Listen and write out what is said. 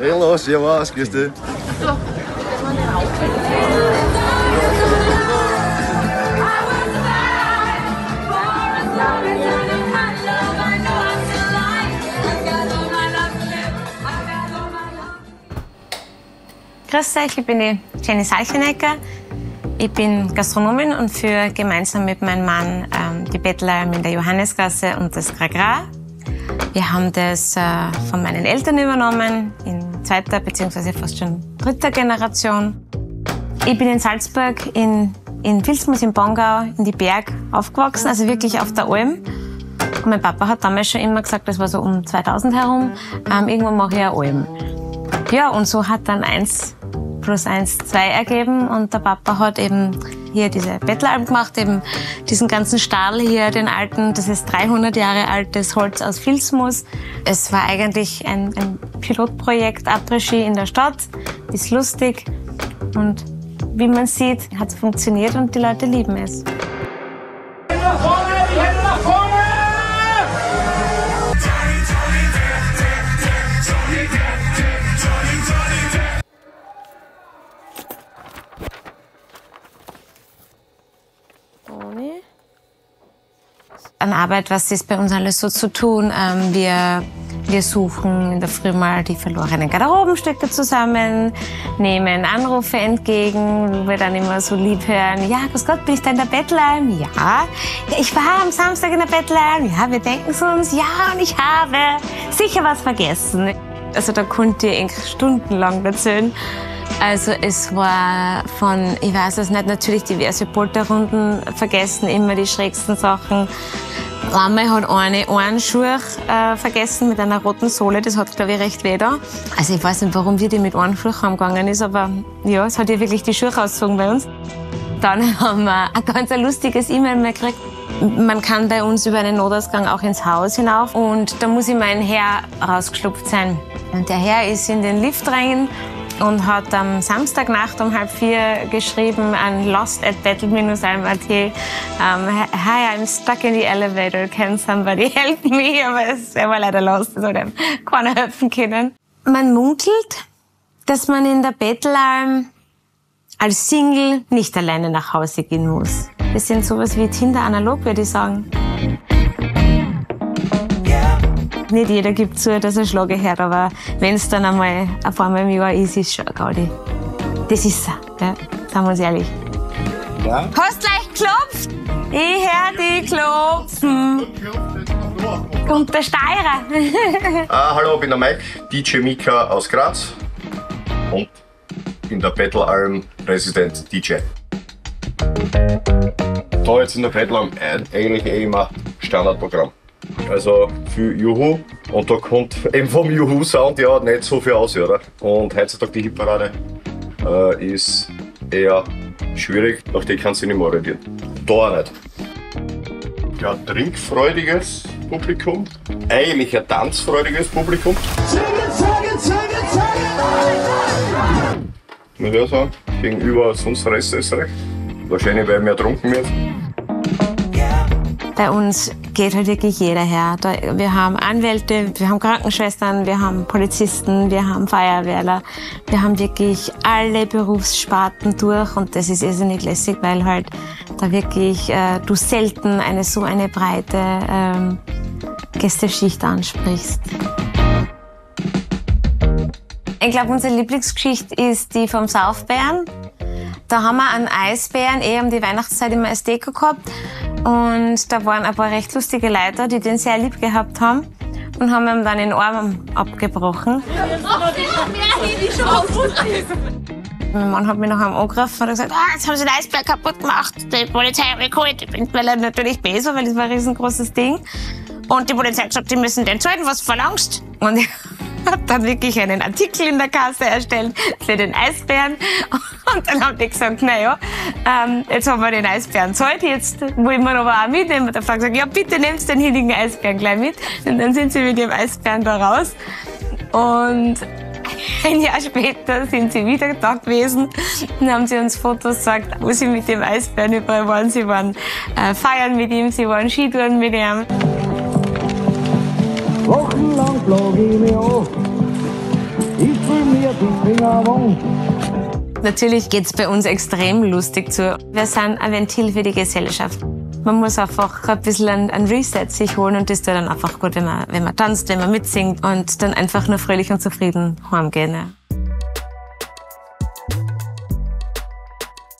Hallo, servus, grüß dich. Grüß euch, ich bin die Jenny Salchenecker. Ich bin Gastronomin und führe gemeinsam mit meinem Mann ähm, die Bettleim in der Johannesgasse und das Gragra. Wir haben das äh, von meinen Eltern übernommen, in zweiter bzw. fast schon dritter Generation. Ich bin in Salzburg in, in Vilsmus im Bongau in die Berg aufgewachsen, also wirklich auf der Alm. Und mein Papa hat damals schon immer gesagt, das war so um 2000 herum, ähm, irgendwann mache ich eine Alm. Ja, und so hat dann eins plus eins zwei ergeben und der Papa hat eben hier diese Bettelalm gemacht, eben diesen ganzen Stall hier, den alten, das ist 300 Jahre altes Holz aus Filzmoos. Es war eigentlich ein, ein Pilotprojekt Après-Ski in der Stadt, ist lustig und wie man sieht, hat es funktioniert und die Leute lieben es. An Arbeit, was ist bei uns alles so zu tun? Ähm, wir, wir suchen in der Früh mal die verlorenen Garderobenstücke zusammen, nehmen Anrufe entgegen, wo wir dann immer so lieb hören, ja, grüß Gott, bin ich da in der Bettleim? Ja. ja. Ich war am Samstag in der Bettleim. Ja, wir denken es uns. Ja, und ich habe sicher was vergessen. Also da konnte ich stundenlang erzählen. Also es war von, ich weiß es nicht, natürlich diverse Polterrunden vergessen, immer die schrägsten Sachen. Einmal hat eine einen Schuh äh, vergessen mit einer roten Sohle, das hat glaube ich recht weh da. Also ich weiß nicht, warum wir die mit einem Schuh heimgegangen ist, aber ja, es hat ja wirklich die Schuhe rausgezogen bei uns. Dann haben wir ein ganz lustiges E-Mail mehr gekriegt. Man kann bei uns über einen Notausgang auch ins Haus hinauf und da muss immer ein Herr rausgeschlupft sein. Und der Herr ist in den Lift rein und hat am Samstagnacht um halb vier geschrieben an lost at battle-alm.at um, Hi, I'm stuck in the elevator. Can somebody help me? Aber es, er war leider lost, also dem keiner helfen können. Man munkelt, dass man in der Bettelalm als Single nicht alleine nach Hause gehen muss. Das sind sowas wie Tinder analog, würde ich sagen. Nicht jeder gibt zu, dass er Schlager hört, aber wenn es dann einmal ein paar Mal im Jahr ist, ist es schon Gaudi. Das ist er, ja, sagen wir uns ehrlich. Ja? Hast gleich geklopft? Ich hör die klopfen. Und der Steirer. Ah, hallo, ich bin der Mike, DJ Mika aus Graz und in der Battle Alm Resident DJ. Da jetzt in der Battle Alm eigentlich eh immer Standardprogramm. Also viel Juhu und da kommt eben vom Juhu-Sound ja nicht so viel aus, oder? Und heutzutage die Hitparade äh, ist eher schwierig, nach der kannst du nicht mehr orientieren. Da auch nicht. Ja, trinkfreudiges Publikum, eigentlich ein tanzfreudiges Publikum. Ich würde sagen, gegenüber sonst Rest Österreich. Wahrscheinlich, weil mehr trunken wird. Bei uns geht halt wirklich jeder her. Wir haben Anwälte, wir haben Krankenschwestern, wir haben Polizisten, wir haben Feuerwehrler. Wir haben wirklich alle Berufssparten durch und das ist irrsinnig lässig, weil halt da wirklich äh, du selten eine so eine breite ähm, Gästeschicht ansprichst. Ich glaube, unsere Lieblingsgeschichte ist die vom Saufbären. Da haben wir einen Eisbären eh um die Weihnachtszeit immer als Deko gehabt. Und da waren ein paar recht lustige Leute, die den sehr lieb gehabt haben und haben ihm dann den Arm abgebrochen. Mein Mann hat mich nachher angegriffen und gesagt, ah, jetzt haben sie den Eisbär kaputt gemacht. Die Polizei hat mich geholt. Ich bin weil er natürlich besser, weil das war ein riesengroßes Ding. Und die Polizei hat gesagt, sie müssen den zahlen, was du verlangst. Und ich habe dann wirklich einen Artikel in der Kasse erstellt für den Eisbären. Und dann haben die gesagt, naja, ähm, jetzt haben wir den Eisbären zahlt, jetzt wollen wir aber auch mitnehmen. Und der Frau gesagt, ja bitte nehmt den hiesigen Eisbären gleich mit. Und dann sind sie mit dem Eisbären da raus. Und ein Jahr später sind sie wieder da gewesen und haben sie uns Fotos gesagt, wo sie mit dem Eisbären überall waren. Sie waren äh, feiern mit ihm, sie waren Skitouren mit ihm. Wochenlang flog ich mich an. Ich fühl mir die Finger wund. Natürlich geht's bei uns extrem lustig zu. Wir sind ein Ventil für die Gesellschaft. Man muss einfach ein bisschen ein Reset sich holen und das tut dann einfach gut, wenn man, wenn man tanzt, wenn man mitsingt und dann einfach nur fröhlich und zufrieden heimgehen. Ja.